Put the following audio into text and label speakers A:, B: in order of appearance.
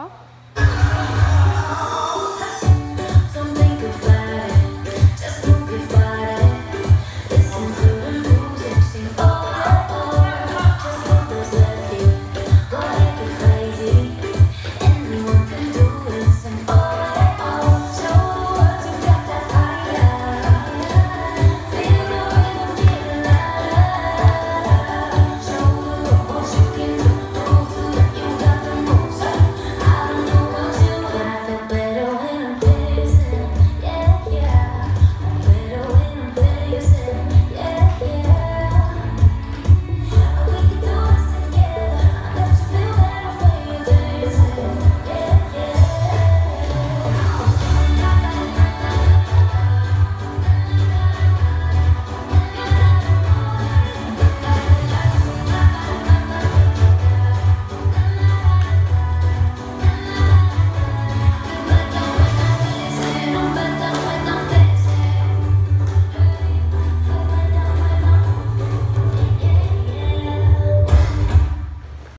A: 어?